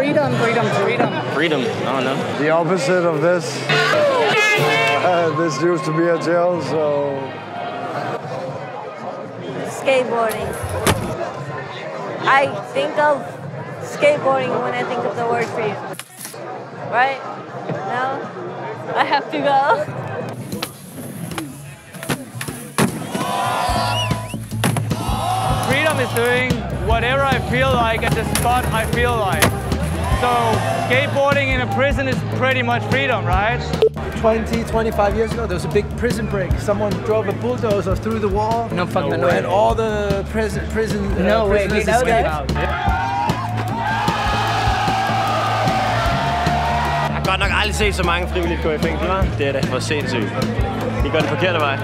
Freedom, freedom, freedom. Freedom. I don't know. The opposite of this. Uh, this used to be a jail, so. Skateboarding. I think of skateboarding when I think of the word freedom. Right? Now, I have to go. Freedom is doing whatever I feel like at the spot I feel like. So skateboarding in a prison is pretty much freedom, right? 20, 25 years ago, there was a big prison break. Someone drove a bulldozer through the wall. No fucking and way. all the prison prison uh, No way, prisoners we know escaped. that. Jeg har godt nok aldrig set så mange frivilligt gå i fængsel, hva'? Det er da for sindssygt. De går den forkerte vej.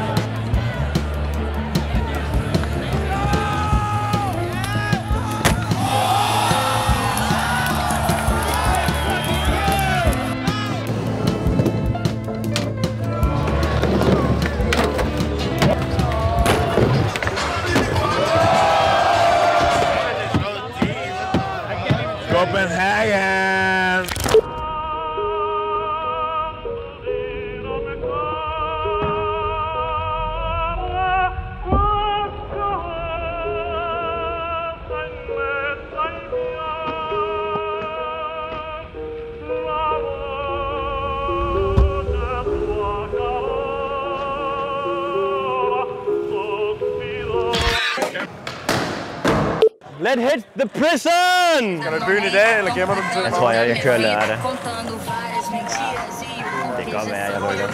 Let hit the prison! Skal du i byen i dag, eller gemmer du den til? Jeg tror, jeg, jeg kører lørdag. Contando várias mentiras e Det kan godt være, jeg rykker.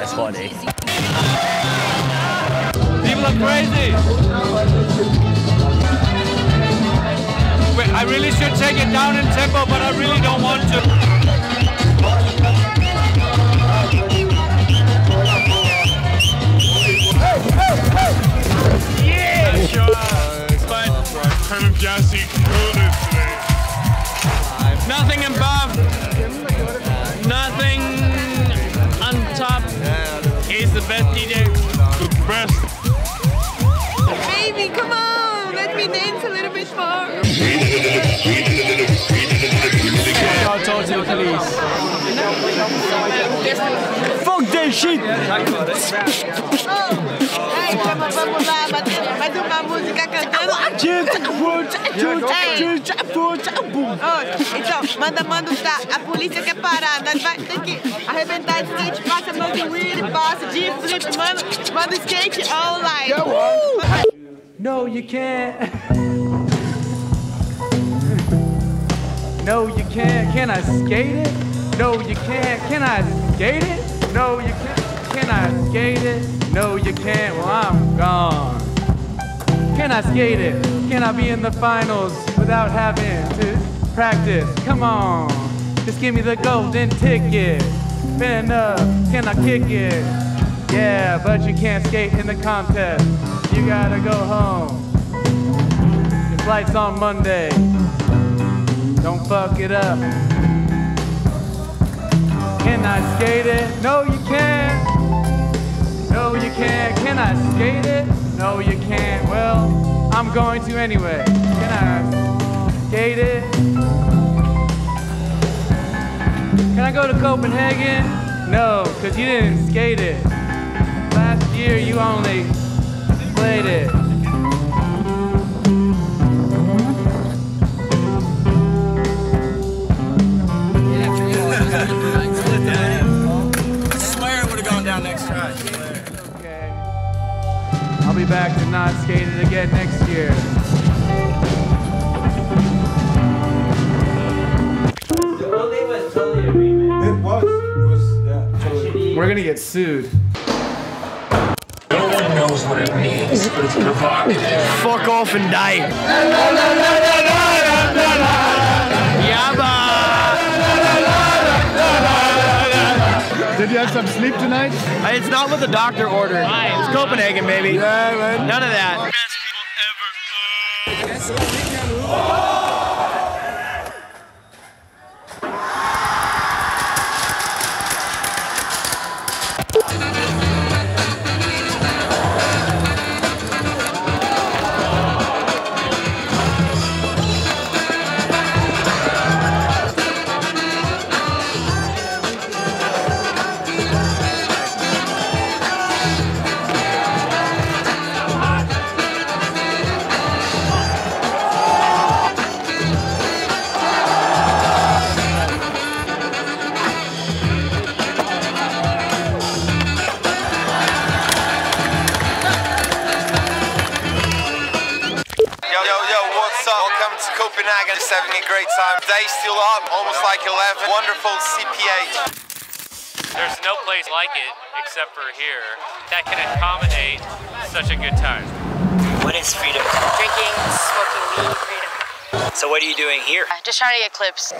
Jeg tror det ikke. People are crazy. Wait, I really should take it down in tempo, but I really don't want to. Yeah, sure. But nothing above, nothing on top. He's the best DJ. The best. Baby, come on! Let me dance a little bit more. I'll talk to the Fuck that shit! Ai, vamos, vamos lá, mais, uma música cantando. Então, manda, manda tá. A polícia quer parar. Nós vai ter que arrebentar esse skate, passa mão de wheel, passa de flip, mano. Manda skate live. Uh! No, you can't. No, you can't. Can I skate it? No, you can't. Can I skate it? No, you can't. Can I skate it? No, you can't. Well, I'm gone. Can I skate it? Can I be in the finals without having to practice? Come on. Just give me the golden ticket. Fair enough. Can I kick it? Yeah, but you can't skate in the contest. You gotta go home. Your flight's on Monday. Don't fuck it up. Can I skate it? No, you can't. No, you can't. Can I skate it? No, you can't. Well, I'm going to anyway. Can I skate it? Can I go to Copenhagen? No, because you didn't skate it. Last year you only played it. Be back to not skate it again next year. It was. It was, yeah, totally. We're gonna get sued. No one knows what it means, but it's provocative. Fuck off and die. It's not what the doctor ordered. It's Copenhagen, baby. Yeah, man. None of that. Day still up, almost like 11. Wonderful CPH. There's no place like it except for here that can accommodate such a good time. What is freedom? Drinking, smoking weed, freedom. So what are you doing here? Uh, just trying to get clips.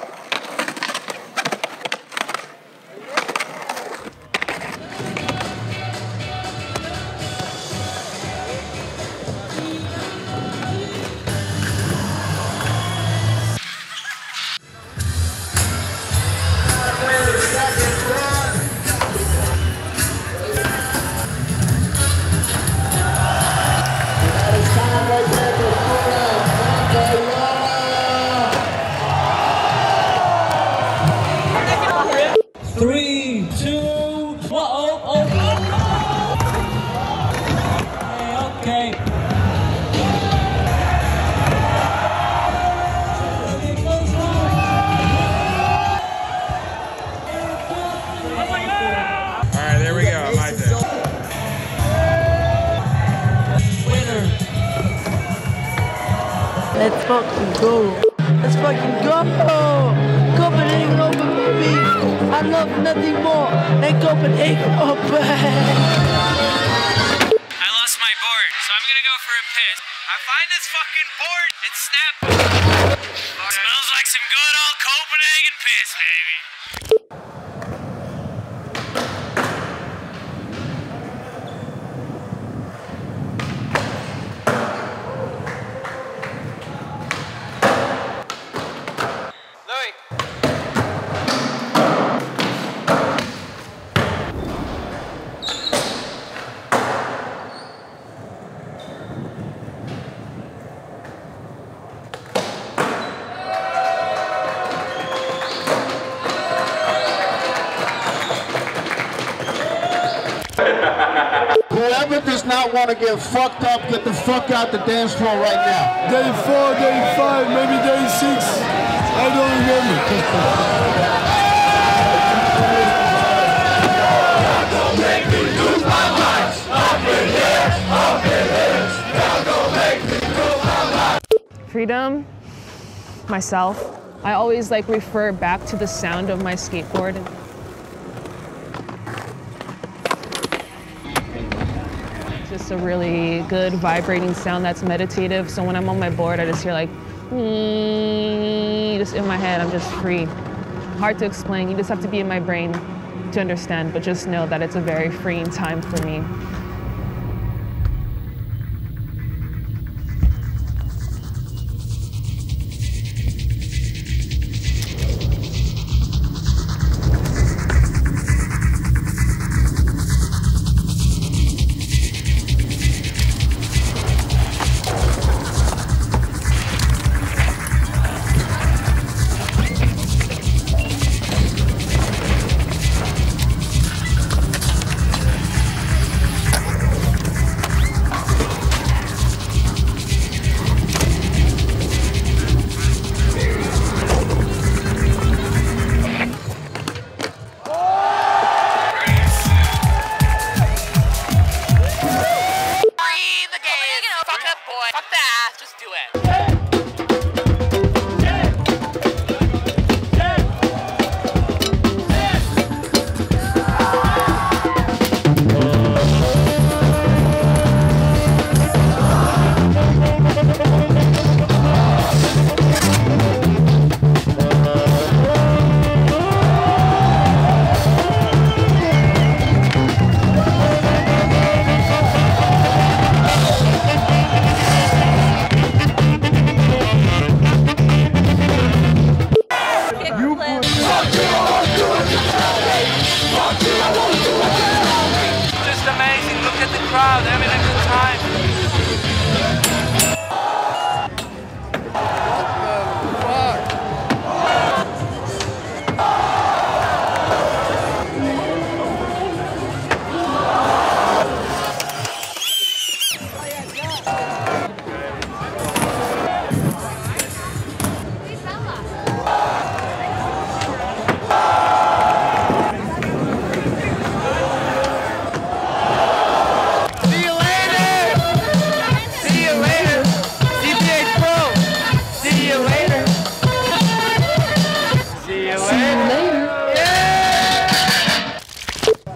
Fucking go. Copenhagen open. I love nothing more than Copenhagen open. I lost my board, so I'm gonna go for a piss. I find this fucking board and snap. Smells like some good old Copenhagen piss, baby. Whoever does not want to get fucked up, get the fuck out the dance floor right now. Day four, day five, maybe day six. I don't remember. Freedom, myself. I always like refer back to the sound of my skateboard. It's a really good vibrating sound that's meditative. So when I'm on my board, I just hear like, just in my head, I'm just free. Hard to explain. You just have to be in my brain to understand, but just know that it's a very freeing time for me. See you later.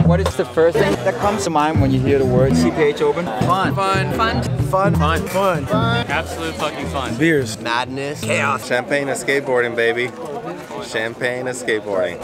What is the first thing that comes to mind when you hear the word CPH Open? Fun. Fun. Fun. Fun. Fun. fun. Absolute fucking fun. Beers. Madness. Chaos. Champagne and skateboarding, baby. Oh, Champagne and skateboarding.